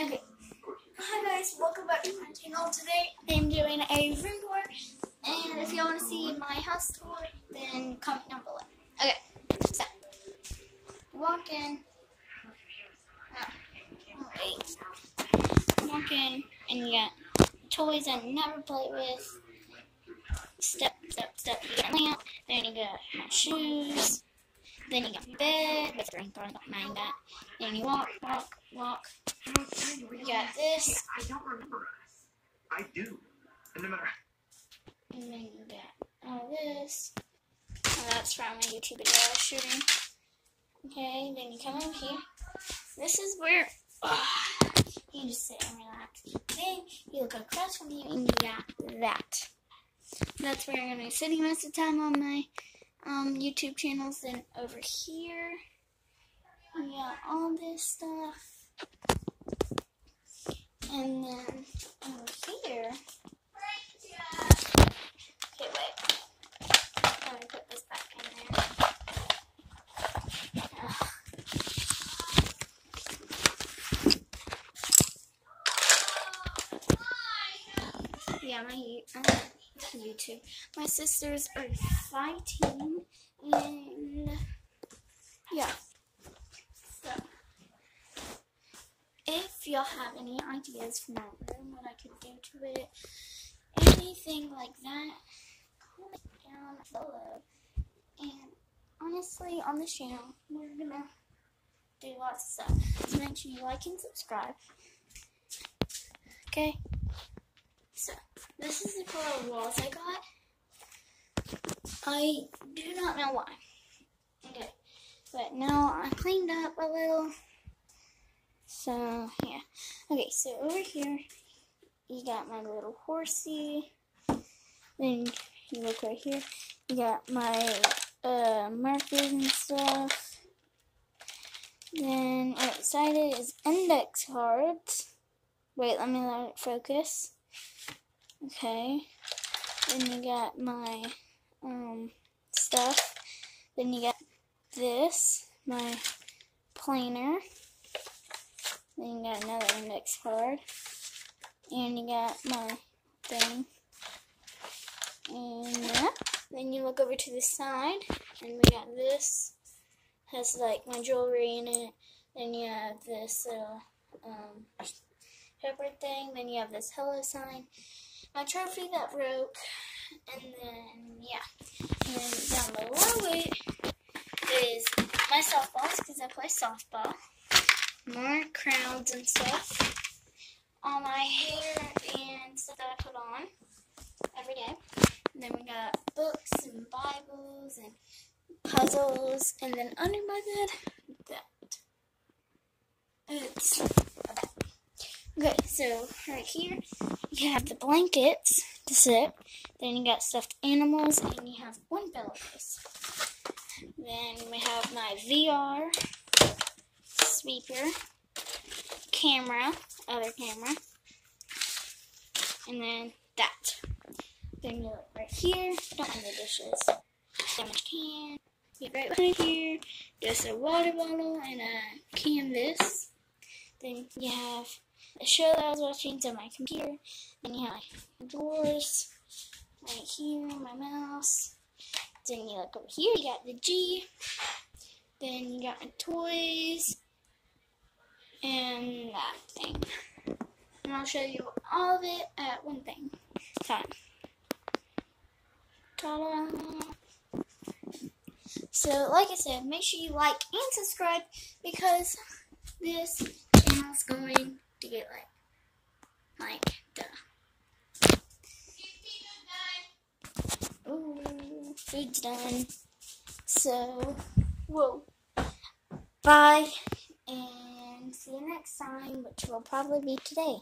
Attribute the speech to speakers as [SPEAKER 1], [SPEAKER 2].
[SPEAKER 1] Okay. Hi guys, welcome back to my channel. Today I'm doing a room tour, and if you want to see my house tour, then comment down below. Okay, so walk in. Oh. Walk in, and you got toys I never played with. Step, step, step. You got lamp. Then you got shoes. Then you got bed. Drink on, don't mind that. Then you walk, walk, walk. You got this.
[SPEAKER 2] I don't remember us. I do. And no matter
[SPEAKER 1] And then you got all this. Oh, that's from a YouTube video I was shooting. Okay, then you come over here. This is where ah, you just sit and relax. Then you look across from you and you got that. That's where I'm going to be sitting most of the time on my um, YouTube channels. Then over here, we got all this stuff. And then over here, Okay, wait. Let me put this back in there. Yeah, my uh, YouTube. My sisters are fighting, and yeah. So, if y'all have any ideas for my room, what I could do to it, anything like that, comment down below. And honestly, on this channel, we're gonna do lots of stuff. So make sure you like and subscribe. Okay? This is the color of walls I got. I do not know why. Okay. But now I cleaned up a little. So, yeah. Okay, so over here, you got my little horsey. Then you look right here. You got my uh, markers and stuff. Then outside it is index cards. Wait, let me let it focus. Okay. Then you got my um, stuff. Then you got this, my planer. Then you got another index card. And you got my thing. And yeah. Then you look over to the side, and we got this. Has like my jewelry in it. Then you have this little um, pepper thing. Then you have this hello sign. My trophy that broke. And then, yeah. And then down below it is my softballs, because I play softball. More crowns and stuff on my hair and stuff that I put on every day. And then we got books and Bibles and puzzles. And then under my bed, that. Okay, so right here you have the blankets to sit. Then you got stuffed animals and you have one pillowcase. Then we have my VR sweeper, camera, other camera, and then that. Then you look right here, don't have the dishes. Damage can. Get right here, just a water bottle and a canvas. Then you have a show that I was watching on my computer. Then you have my drawers right here, my mouse. Then you look over here, you got the G. Then you got my toys and that thing. And I'll show you all of it at one thing time. So, like I said, make sure you like and subscribe because this channel is going to get like, like, duh. Ooh, food's done. So, whoa. Bye, and see you next time, which will probably be today.